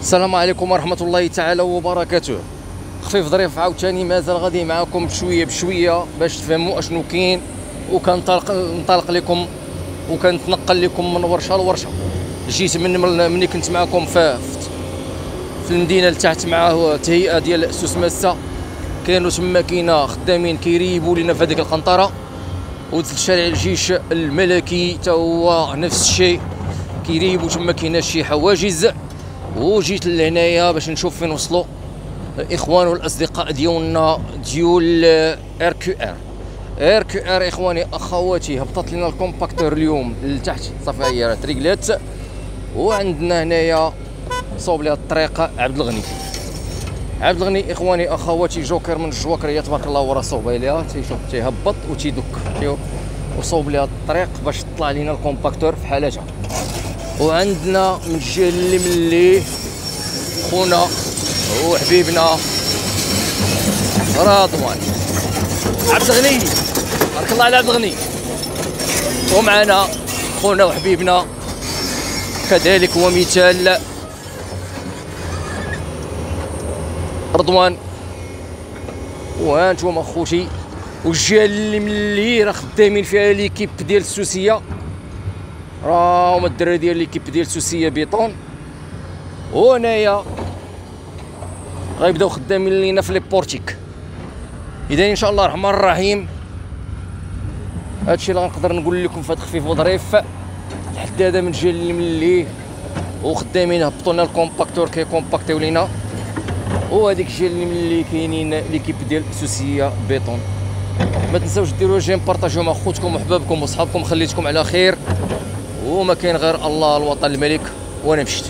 السلام عليكم ورحمة الله تعالى وبركاته. خفيف ظريف عاوتاني مازال غادي معاكم بشوية بشوية باش تفهموا أشنو كاين وكنطلق نطلق لكم وكنتنقل لكم من ورشة لورشة. جيت من ملي كنت معاكم في في المدينة لتحت مع تهيئة ديال سوس ماسة. كانوا تما كاينة خدامين كيريبوا لنا في هذيك القنطرة. ودخلت شارع الجيش الملكي تا هو نفس الشيء. كيريبوا تما كاينة شي حواجز. وجيت لهنايا باش نشوف فين وصلوا. الاخوان والاصدقاء ديالنا ديول إر كيو إر. إر كيو إر إخواني أخواتي هبطت لنا الكومباكتور اليوم لتحت صافي هي تريقلات وعندنا هنايا صوب لها الطريق عبد الغني. عبد الغني إخواني أخواتي جوكر من الجواكريه تبارك الله وراه صوبه ليها تيشوف تيهبط وتيدك وصوب لها الطريق باش تطلع لينا الكومباكتور في حالتها وعندنا من الجهه اللي ملي خونا وحبيبنا رضوان. عبد الغني. بارك الله على عبد الغني. ومعنا خونا وحبيبنا. كذلك هو مثال رضوان. وأنتم اخوتي والجهه اللي ملي راه خدامين فيها ليكيب ديال السوسية. راهم الدراري ديال ليكيب ديال سوسية بيطون. وهنايا غيبداو خدامين لينا في لي بورتيك. اذا إن شاء الله الرحمن الرحيم. هادشي اللي غنقدر نقول لكم في هاد خفيف وظريف. لحد هذا من جهة اللي ملي وخدامين هبطوا لنا الكومباكتور كيكومباكتيو لينا. وهذيك الشيء اللي ملي كاينين ليكيب ديال سوسية بيطون. ما تنساوش ديروا جيم بارطاجيو مع خوتكم وحبابكم وصحابكم. خليتكم على خير. وما كاين غير الله الوطن الملك وأنا مشيت